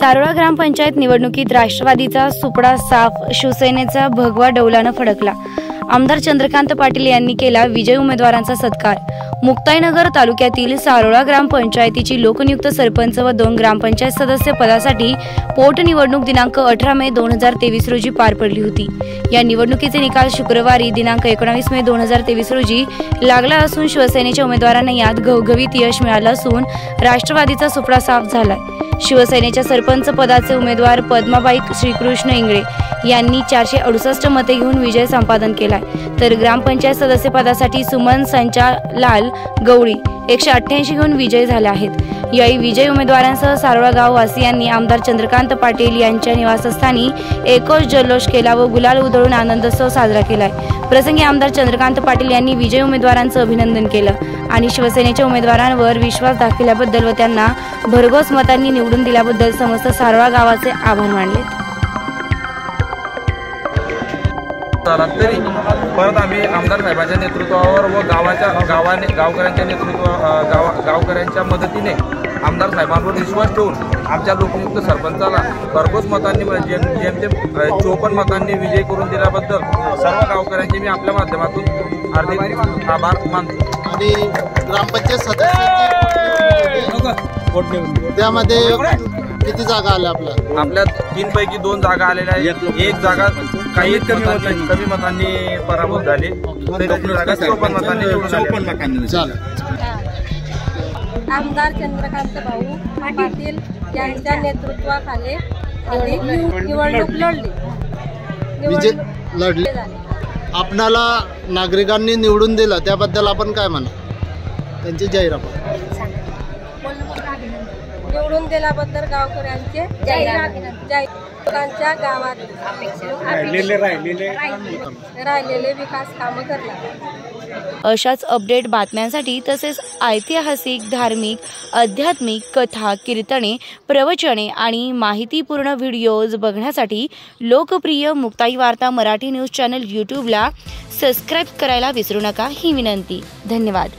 सारोळा ग्रामपंचायत निवडणुकीत राष्ट्रवादीचा सुपडा साफ शिवसेनेचा भगवा डौलानं फडकला. आमदार चंद्रकांत पाटील यांनी केला विजय उमेदवारांचा सत्कार. मुक्ताईनगर तालुक्यातील सारोळा ग्रामपंचायतीची लोकनियुक्त सरपंच व दोन ग्रामपंचायत सदस्य पदासाठी पोटनिवडणूक दिनांक अठरा मे दोन हजार तेवीस रोजी पार पडली होती. या निवडणुकीचे निकाल शुक्रवारी दिनांक एकोणावीस मे दोन हजार तेवीस रोजी लागला असून शिवसेनेच्या उमेदवारांना यात घवघवीत यश मिळालं असून राष्ट्रवादीचा सुपडा साफ झालाय. शिवसेनेच्या सरपंच पदाचे उमेदवार पद्माबाई श्रीकृष्ण इंगळे यांनी चारशे अडुसष्ट मते घेऊन विजय संपादन केला आहे. तर ग्रामपंचायत सदस्यपदासाठी सुमन संचालाल गवळी एकशे अठ्ठ्याऐंशी घेऊन विजय झाले आहेत. यावेळी विजय उमेदवारांसह सारोळा गाववासियांनी आमदार चंद्रकांत पाटील यांच्या निवासस्थानी एकच जल्लोष केला व गुलाल उधळून आनंदोत्सव साजरा केलाय. प्रसंगी आमदार चंद्रकांत पाटील यांनी विजय उमेदवारांचं अभिनंदन केलं आणि शिवसेनेच्या उमेदवारांवर विश्वास दाखविल्याबद्दल व त्यांना भरघोस मतांनी निवडून दिल्याबद्दल समस्त सारोळा गावाचे आभार मानले. झाला तरी परत आम्ही आमदार साहेबांच्या नेतृत्वावर व गावाच्या गावाने गावकऱ्यांच्या नेतृत्व गाव गावकऱ्यांच्या मदतीने आमदार साहेबांवर विश्वास ठेवून आमच्या लोकमुक्त सरपंचाला भरघोस मतांनी जेम जेमतेम चोपन्न मतांनी विजय करून दिल्याबद्दल सर्व गावकऱ्यांचे मी आपल्या माध्यमातून हार्दिक आभार मानतो. आणि ग्रामपंचायत सदस्य त्यामध्ये किती जागा आल्या आपल्या? आपल्या तीन पैकी दोन जागा आलेल्या आहेत. एक जागा काही मतांनी कमी मतांनी पराभूत झाली. तरी जागा चोपन्न मतांनी निवडून. चालेल. आमदार चंद्रकांत भाऊ पाटील यांच्या नेतृत्वाखाली आम्ही निवडणूक लढली. विजय निवडणूक लढले. झाली. आपणाला नागरिकांनी निवडून दिलं त्याबद्दल आपण काय म्हणा? त्यांची जाहीरात निवडून दिल्याबद्दल गावकऱ्यांचे जाहीरांच्या गावात राहिलेले विकास कामं करणार. अशाच अपडेट बातम्यांसाठी तसेच ऐतिहासिक धार्मिक आध्यात्मिक कथा कीर्तने प्रवचने आणि माहितीपूर्ण व्हिडिओज बघण्यासाठी लोकप्रिय मुक्ताई वार्ता मराठी न्यूज चॅनल यूट्यूबला सबस्क्राईब करायला विसरू नका ही विनंती. धन्यवाद.